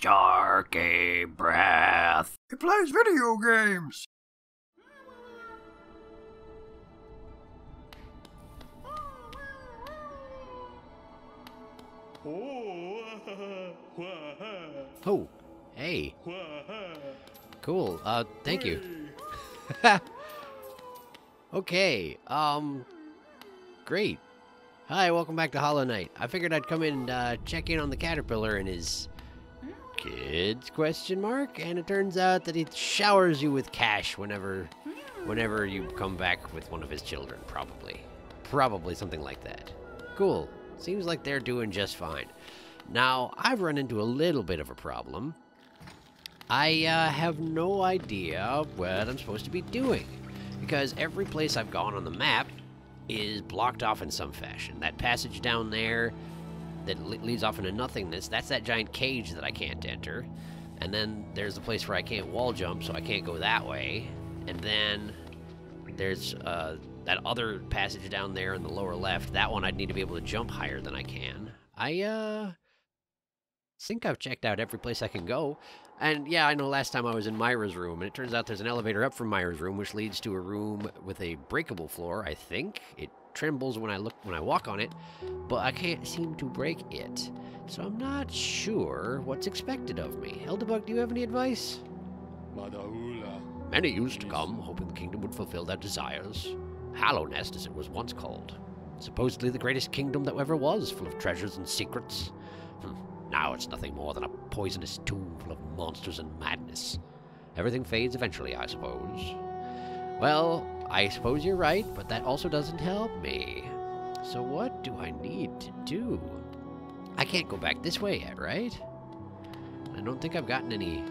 SharkyBreath. He plays video games. Oh, hey. Cool. Uh, thank you. okay. Um, great. Hi, welcome back to Hollow Knight. I figured I'd come in and uh, check in on the caterpillar and his kids question mark, and it turns out that he showers you with cash whenever, whenever you come back with one of his children. Probably, probably something like that. Cool. Seems like they're doing just fine. Now, I've run into a little bit of a problem. I uh, have no idea what I'm supposed to be doing because every place I've gone on the map is blocked off in some fashion. That passage down there that le- leads off into nothingness, that's that giant cage that I can't enter. And then there's the place where I can't wall jump, so I can't go that way. And then there's uh, that other passage down there in the lower left. That one I'd need to be able to jump higher than I can. I, uh, think I've checked out every place I can go. And yeah, I know last time I was in Myra's room, and it turns out there's an elevator up from Myra's room, which leads to a room with a breakable floor. I think it trembles when I look when I walk on it, but I can't seem to break it. So I'm not sure what's expected of me. Elderbug, do you have any advice? Many used to come, hoping the kingdom would fulfill their desires. Hallownest, as it was once called. Supposedly the greatest kingdom that ever was, full of treasures and secrets. Hmm. Now it's nothing more than a poisonous tomb full of monsters and madness. Everything fades eventually, I suppose. Well, I suppose you're right, but that also doesn't help me. So what do I need to do? I can't go back this way yet, right? I don't think I've gotten any...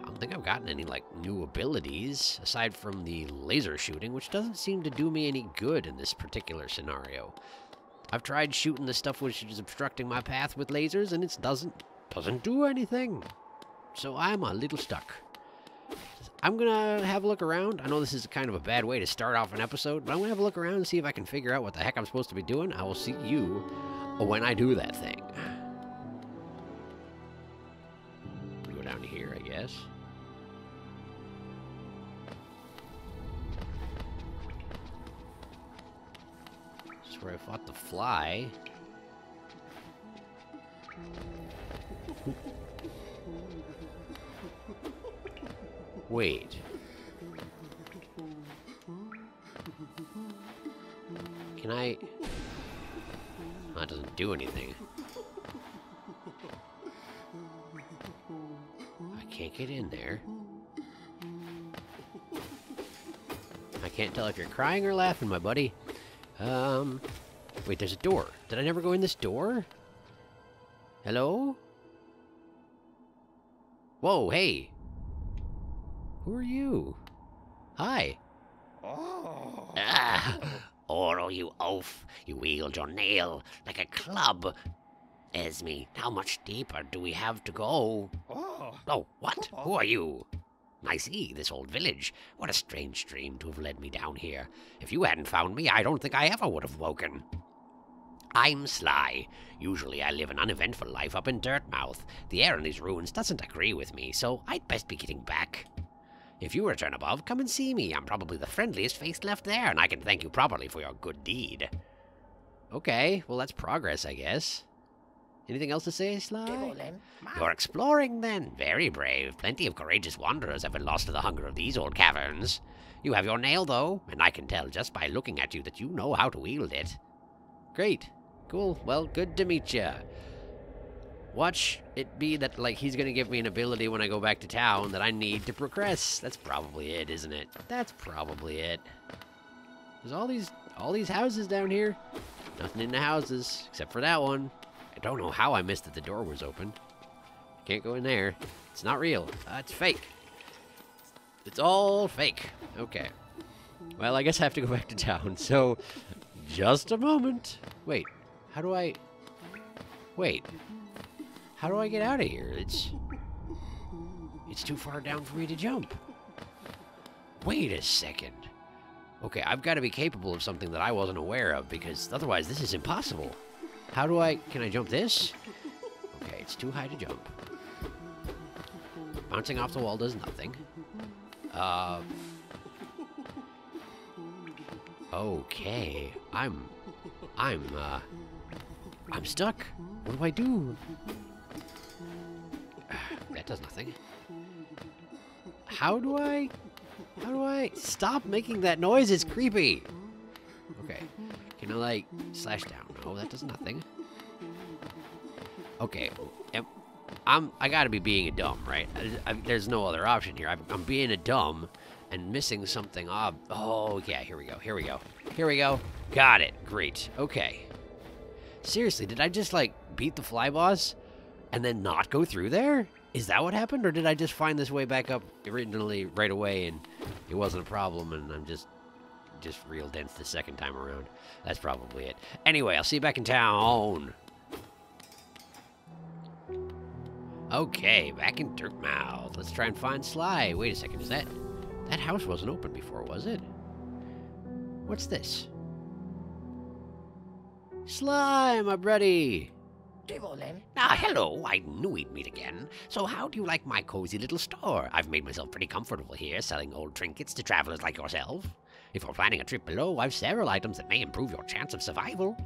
I don't think I've gotten any, like, new abilities, aside from the laser shooting, which doesn't seem to do me any good in this particular scenario. I've tried shooting the stuff which is obstructing my path with lasers, and it doesn't doesn't do anything. So I'm a little stuck. I'm gonna have a look around. I know this is kind of a bad way to start off an episode, but I'm gonna have a look around and see if I can figure out what the heck I'm supposed to be doing. I will see you when I do that thing. Fought the fly. Wait. Can I... That doesn't do anything. I can't get in there. I can't tell if you're crying or laughing, my buddy. Um... Wait, there's a door. Did I never go in this door? Hello? Whoa, hey! Who are you? Hi. Oh. Ah! Oro, you oaf! You wield your nail like a club. Esme, how much deeper do we have to go? Oh. Oh, what? Who are you? I see, this old village. What a strange dream to have led me down here. If you hadn't found me, I don't think I ever would have woken. I'm Sly. Usually I live an uneventful life up in Dirtmouth. The air in these ruins doesn't agree with me, so I'd best be getting back. If you return above, come and see me. I'm probably the friendliest face left there, and I can thank you properly for your good deed. Okay, well that's progress, I guess. Anything else to say, Sly? You're exploring, then. Very brave. Plenty of courageous wanderers have been lost to the hunger of these old caverns. You have your nail, though, and I can tell just by looking at you that you know how to wield it. Great. Cool. Well, good to meet ya. Watch it be that, like, he's gonna give me an ability when I go back to town that I need to progress. That's probably it, isn't it? That's probably it. There's all these, all these houses down here. Nothing in the houses, except for that one. I don't know how I missed that the door was open. Can't go in there. It's not real. Uh, it's fake. It's all fake. Okay. Well, I guess I have to go back to town, so just a moment. Wait, how do I... Wait. How do I get out of here? It's... It's too far down for me to jump. Wait a second. Okay, I've got to be capable of something that I wasn't aware of, because otherwise this is impossible. How do I... Can I jump this? Okay, it's too high to jump. Bouncing off the wall does nothing. Uh, okay. I'm... I'm, uh... I'm stuck. What do I do? That does nothing. How do I... How do I... Stop making that noise, it's creepy! Okay. Can I, like, slash down? No, that does nothing. Okay. Am, I'm... I gotta be being a dumb, right? I, I, there's no other option here. I'm, I'm being a dumb and missing something ob... Oh, yeah, here we go. Here we go. Here we go. Got it. Great. Okay. Seriously, did I just, like, beat the fly boss and then not go through there? Is that what happened, or did I just find this way back up originally right away and it wasn't a problem and I'm just just real dense the second time around? That's probably it. Anyway, I'll see you back in town. Okay, back in Dirtmouth. Let's try and find Sly. Wait a second, is that... That house wasn't open before, was it? What's this? Sly, my buddy! Ah, hello. I knew we'd meet again. So how do you like my cozy little store? I've made myself pretty comfortable here, selling old trinkets to travelers like yourself. If you're planning a trip below, I've several items that may improve your chance of survival.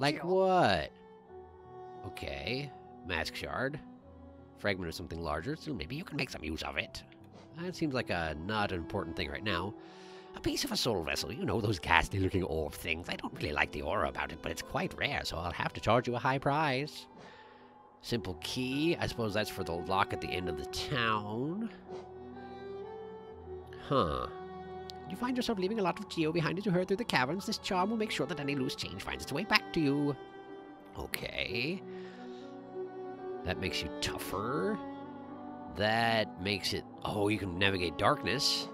Like what? Okay. Mask shard. Fragment of something larger, so maybe you can make some use of it. That seems like a not an important thing right now. A piece of a soul vessel, you know, those ghastly looking orb things. I don't really like the aura about it, but it's quite rare, so I'll have to charge you a high price. Simple key. I suppose that's for the lock at the end of the town. Huh. You find yourself leaving a lot of geo behind as you hurry through the caverns. This charm will make sure that any loose change finds its way back to you. Okay. That makes you tougher. That makes it... Oh, you can navigate darkness.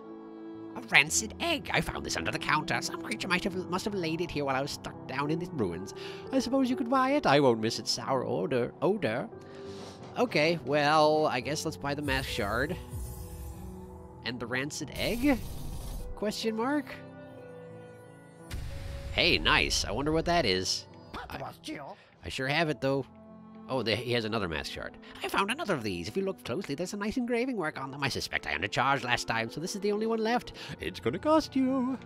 A rancid egg. I found this under the counter. Some creature might have must have laid it here while I was stuck down in the ruins. I suppose you could buy it. I won't miss its sour odor. Odor. Okay, well, I guess let's buy the mask shard. And the rancid egg? Question mark? Hey, nice. I wonder what that is. I sure have it, though. Oh, there, he has another mask shard. I found another of these. If you look closely, there's some nice engraving work on them. I suspect I undercharged last time, so this is the only one left. It's gonna cost you.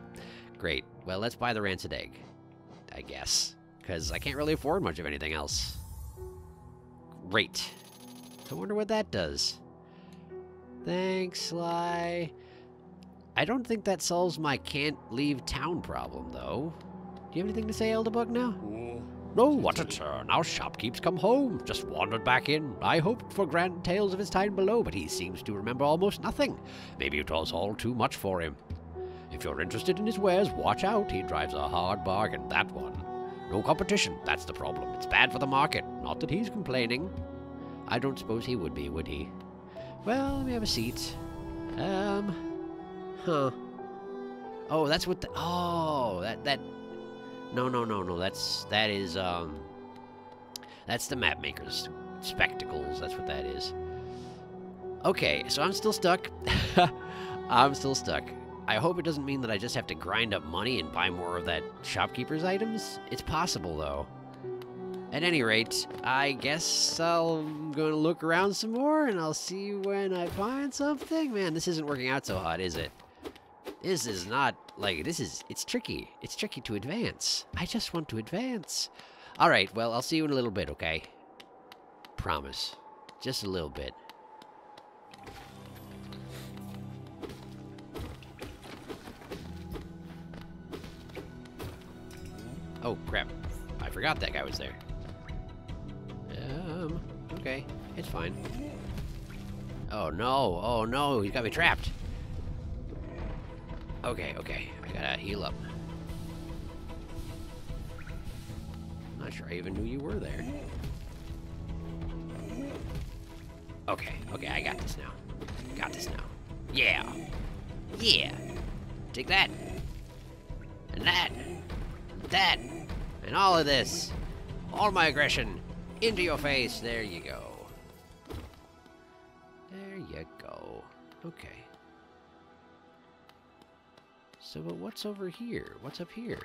Great. Well, let's buy the rancid egg. I guess. Because I can't really afford much of anything else. Great. I wonder what that does. Thanks, Sly. I don't think that solves my can't leave town problem, though. Do you have anything to say, Elderbug, now? No, what a turn. Our shopkeep's come home. Just wandered back in. I hoped for grand tales of his time below, but he seems to remember almost nothing. Maybe it was all too much for him. If you're interested in his wares, watch out. He drives a hard bargain, that one. No competition, that's the problem. It's bad for the market. Not that he's complaining. I don't suppose he would be, would he? Well, me have a seat. Um, huh. Oh, that's what the, oh, that, that, no, no, no, no. That's that is um that's the map maker's spectacles. That's what that is. Okay, so I'm still stuck. I'm still stuck. I hope it doesn't mean that I just have to grind up money and buy more of that shopkeeper's items. It's possible though. At any rate, I guess I'm going to look around some more and I'll see when I find something. Man, this isn't working out so hot, is it? This is not like this is it's tricky. It's tricky to advance. I just want to advance. All right, well, I'll see you in a little bit, okay? Promise. Just a little bit. Oh, crap. I forgot that guy was there. Um, okay. It's fine. Oh, no. Oh, no. He's got me trapped. Okay, okay. I gotta heal up. Not sure I even knew you were there. Okay, okay, I got this now. Got this now. Yeah. Yeah. Take that. And that. And That. And all of this. All my aggression. Into your face. There you go. So, but what's over here? What's up here?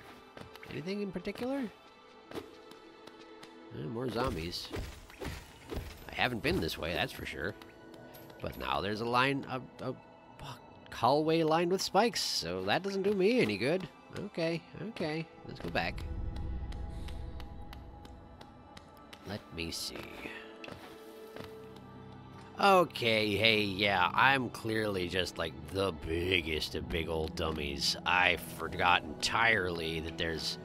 Anything in particular? Eh, more zombies. I haven't been this way, that's for sure. But now there's a line, a, a hallway lined with spikes, so that doesn't do me any good. Okay, okay, let's go back. Let me see. Okay, hey, yeah, I'm clearly just like the biggest of big old dummies. I forgot entirely that there's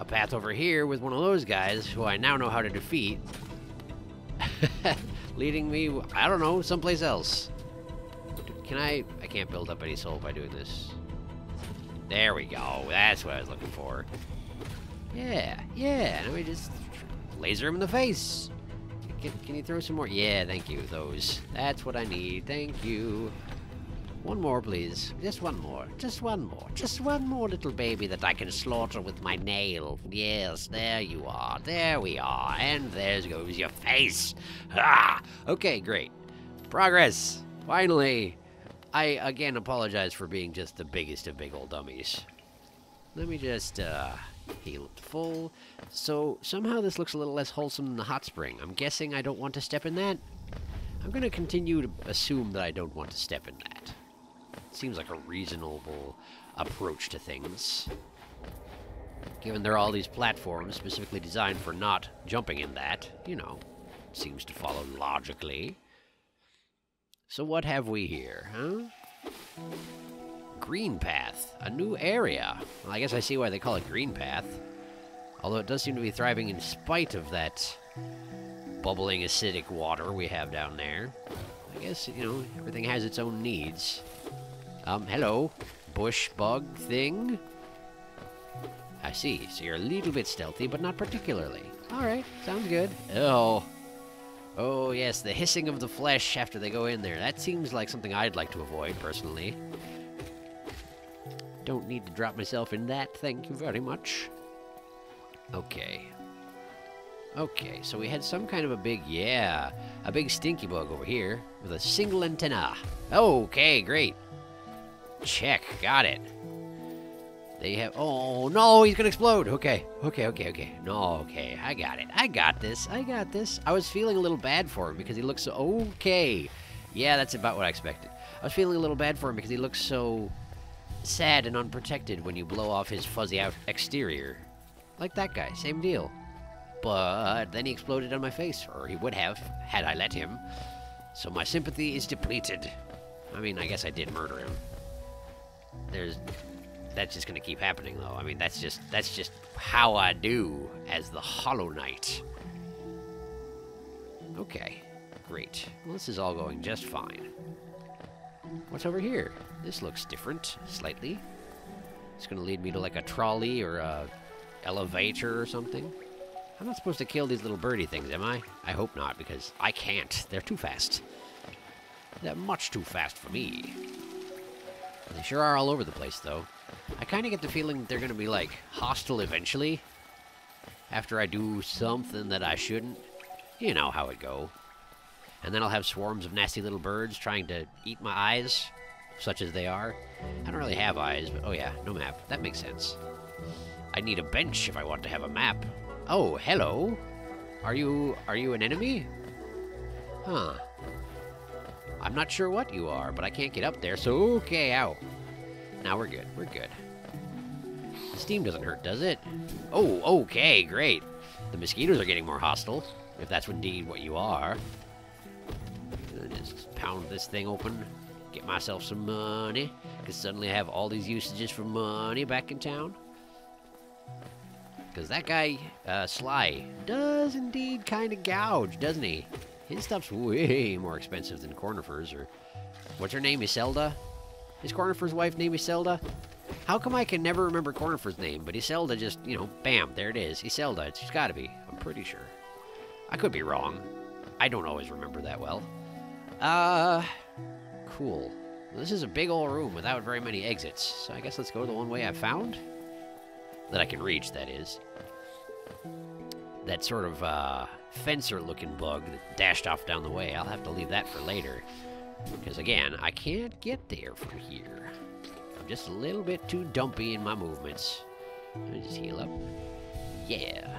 a path over here with one of those guys who I now know how to defeat. Leading me, I don't know, someplace else. Can I... I can't build up any soul by doing this. There we go. That's what I was looking for. Yeah, yeah. Let me just laser him in the face. Can, can you throw some more? Yeah, thank you. Those. That's what I need. Thank you. One more, please. Just one more. Just one more. Just one more little baby that I can slaughter with my nail. Yes, there you are. There we are. And there goes your face. Ah! Okay, great. Progress. Finally. I, again, apologize for being just the biggest of big old dummies. Let me just, uh, heal it full. So, somehow this looks a little less wholesome than the hot spring. I'm guessing I don't want to step in that? I'm going to continue to assume that I don't want to step in that. Seems like a reasonable approach to things. Given there are all these platforms specifically designed for not jumping in that, you know, seems to follow logically. So what have we here, huh? Greenpath, a new area. Well, I guess I see why they call it Greenpath. Although it does seem to be thriving in spite of that bubbling acidic water we have down there. I guess, you know, everything has its own needs. Um, hello, bush bug thing? I see, so you're a little bit stealthy, but not particularly. Alright, sounds good. Oh. Oh, yes, the hissing of the flesh after they go in there. That seems like something I'd like to avoid, personally. Don't need to drop myself in that, thank you very much. Okay. Okay, so we had some kind of a big, yeah, a big stinky bug over here with a single antenna. Okay, great. Check, got it. They have, oh no, he's gonna explode. Okay, okay, okay, okay. No, okay, I got it. I got this, I got this. I was feeling a little bad for him because he looks so, okay. Yeah, that's about what I expected. I was feeling a little bad for him because he looks so sad and unprotected when you blow off his fuzzy exterior. Like that guy, same deal. But then he exploded on my face, or he would have, had I let him. So my sympathy is depleted. I mean, I guess I did murder him. There's... That's just gonna keep happening, though. I mean, that's just that's just how I do as the Hollow Knight. Okay, great. Well, this is all going just fine. What's over here? This looks different, slightly. It's gonna lead me to like a trolley or a elevator or something. I'm not supposed to kill these little birdie things, am I? I hope not, because I can't. They're too fast. They're much too fast for me. They sure are all over the place, though. I kind of get the feeling they're going to be, like, hostile eventually. After I do something that I shouldn't. You know how it go. And then I'll have swarms of nasty little birds trying to eat my eyes, such as they are. I don't really have eyes, but oh yeah, no map. That makes sense. I need a bench if I want to have a map. Oh, hello. Are you are you an enemy? Huh. I'm not sure what you are, but I can't get up there, so okay, ow. Now we're good, we're good. The steam doesn't hurt, does it? Oh, okay, great. The mosquitoes are getting more hostile, if that's indeed what you are. Just pound this thing open, get myself some money, because suddenly I have all these usages for money back in town. Because that guy, uh, Sly, does indeed kind of gouge, doesn't he? His stuff's way more expensive than Cornifer's, or... What's her name, Iselda? Is Cornifer's wife name Iselda? How come I can never remember Cornifer's name, but Iselda just, you know, bam, there it is. Iselda, she's gotta be. I'm pretty sure. I could be wrong. I don't always remember that well. Uh, cool. This is a big old room without very many exits, so I guess let's go the one way I found that I can reach, that is. That sort of uh, fencer-looking bug that dashed off down the way. I'll have to leave that for later. Because, again, I can't get there from here. I'm just a little bit too dumpy in my movements. Let me just heal up. Yeah.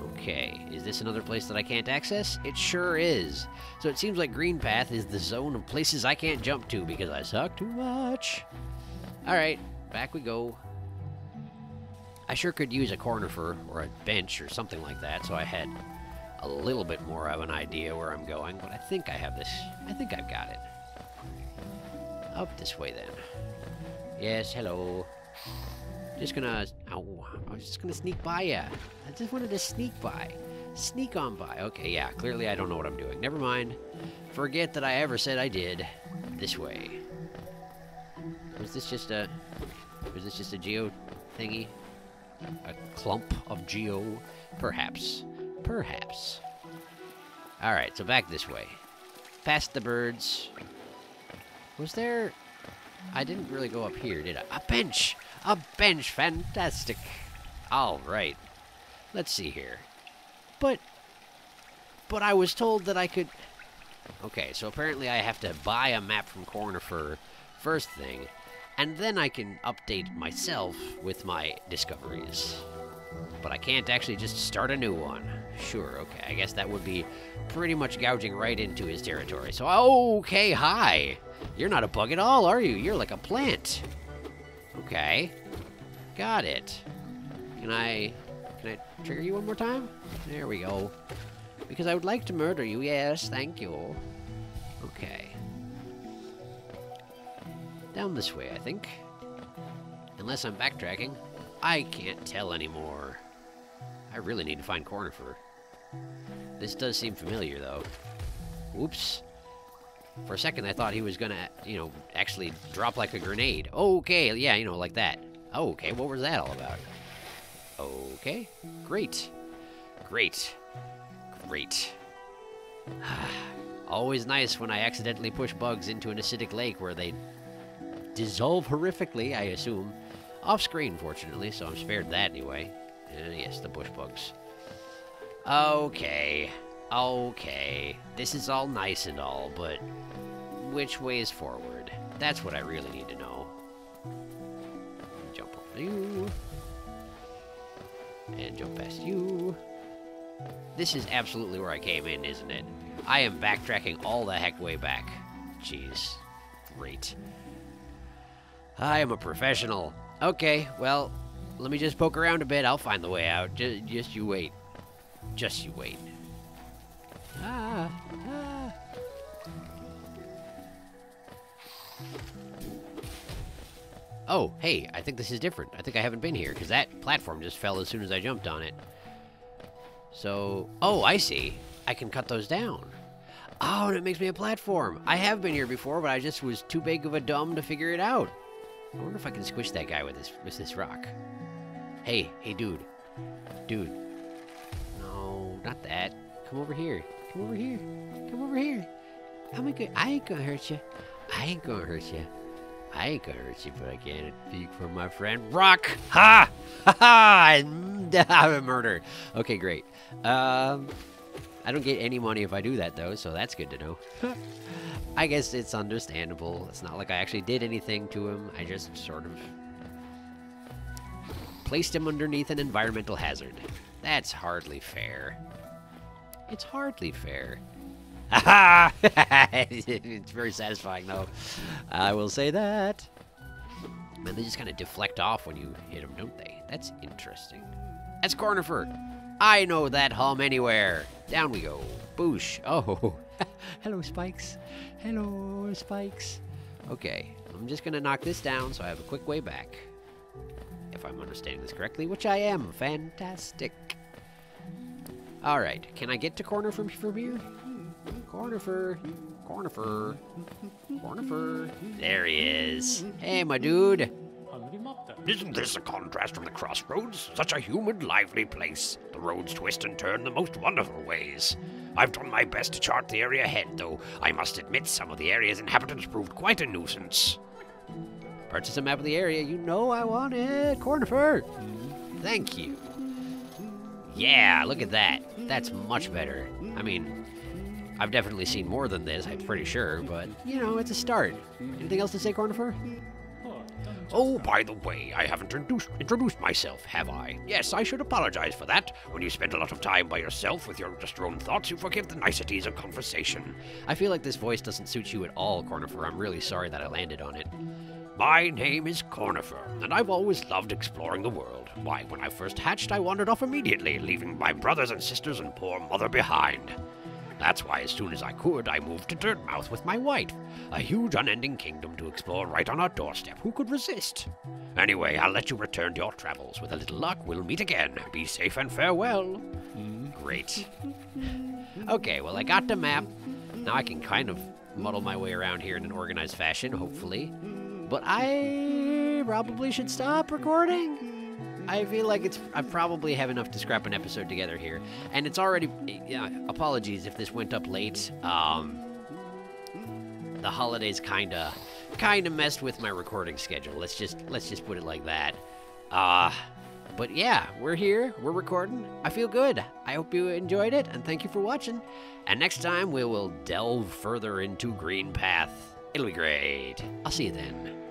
Okay, is this another place that I can't access? It sure is. So it seems like Greenpath is the zone of places I can't jump to because I suck too much. Alright, back we go. I sure could use a cornifer or a bench or something like that so I had a little bit more of an idea where I'm going, but I think I have this. I think I've got it. Up this way then. Yes, hello. Just gonna. Oh, I was just gonna sneak by ya. I just wanted to sneak by. Sneak on by. Okay, yeah, clearly I don't know what I'm doing. Never mind. Forget that I ever said I did. This way. Was this just a. Was this just a geo thingy? A clump of geo? Perhaps. Perhaps. Alright, so back this way. Past the birds. Was there... I didn't really go up here, did I? A bench! A bench! Fantastic! Alright. Let's see here. But... But I was told that I could... Okay, so apparently I have to buy a map from Cornifer first thing, and then I can update myself with my discoveries. But I can't actually just start a new one. Sure, okay, I guess that would be pretty much gouging right into his territory. So, okay, hi! You're not a bug at all, are you? You're like a plant. Okay. Got it. Can I... Can I trigger you one more time? There we go. Because I would like to murder you, yes, thank you. Okay. Down this way, I think. Unless I'm backtracking. I can't tell anymore. I really need to find Cornifer. This does seem familiar, though. Oops. For a second, I thought he was gonna, you know, actually drop like a grenade. Okay, yeah, you know, like that. Okay, what was that all about? Okay, great. Great. Great. Always nice when I accidentally push bugs into an acidic lake where they dissolve horrifically, I assume. Off screen, fortunately, so I'm spared that anyway. Uh, yes, the bush bugs. Okay. Okay. This is all nice and all, but which way is forward? That's what I really need to know. Jump over you. And jump past you. This is absolutely where I came in, isn't it? I am backtracking all the heck way back. Jeez. Great. I am a professional. Okay, well, let me just poke around a bit. I'll find the way out. Just, just you wait. Just you wait. Oh, hey, I think this is different. I think I haven't been here, because that platform just fell as soon as I jumped on it. So, oh, I see. I can cut those down. Oh, and it makes me a platform. I have been here before, but I just was too big of a dumb to figure it out. I wonder if I can squish that guy with this with this rock. Hey, hey, dude. Dude. No, not that. Come over here. Come over here. Come over here. I'm good. I ain't gonna hurt you. I ain't gonna hurt you. I ain't gonna hurt you, but I can't speak for my friend Rock. Ha! Ha ha! I'm a murder. Okay, great. Um, I don't get any money if I do that though, so that's good to know. I guess it's understandable. It's not like I actually did anything to him. I just sort of placed him underneath an environmental hazard. That's hardly fair. It's hardly fair. It's very satisfying, though. I will say that. Man, they just kind of deflect off when you hit them, don't they? That's interesting. That's Cornifer. I know that hum anywhere. Down we go. Boosh. Oh. Hello, Spikes. Hello, Spikes. Okay, I'm just gonna knock this down so I have a quick way back. If I'm understanding this correctly, which I am. Fantastic. Alright, can I get to Cornifer, from here? Cornifer. Cornifer. Cornifer. There he is. Hey, my dude. Isn't this a contrast from the crossroads? Such a humid, lively place. The roads twist and turn the most wonderful ways. I've done my best to chart the area ahead, though I must admit some of the area's inhabitants proved quite a nuisance. Purchase a map of the area. You know I want it. Cornifer. Thank you. Yeah, look at that. That's much better. I mean, I've definitely seen more than this, I'm pretty sure, but, you know, it's a start. Anything else to say, Cornifer? Oh, by the way, I haven't introduced, introduced myself, have I? Yes, I should apologize for that. When you spend a lot of time by yourself with your just your own thoughts, you forget the niceties of conversation. I feel like this voice doesn't suit you at all, Cornifer. I'm really sorry that I landed on it. My name is Cornifer, and I've always loved exploring the world. Why, when I first hatched, I wandered off immediately, leaving my brothers and sisters and poor mother behind. That's why, as soon as I could, I moved to Dirtmouth with my wife, a huge unending kingdom to explore right on our doorstep. Who could resist? Anyway, I'll let you return to your travels. With a little luck, we'll meet again. Be safe and farewell. Great. Okay, well, I got the map. Now I can kind of muddle my way around here in an organized fashion, hopefully. But I probably should stop recording. I feel like it's I probably have enough to scrap an episode together here, and it's already. Yeah, apologies if this went up late. Um, the holidays kinda kinda messed with my recording schedule. Let's just let's just put it like that. Uh but yeah, we're here, we're recording. I feel good. I hope you enjoyed it, and thank you for watching. And next time we will delve further into Greenpath. It'll be great. I'll see you then.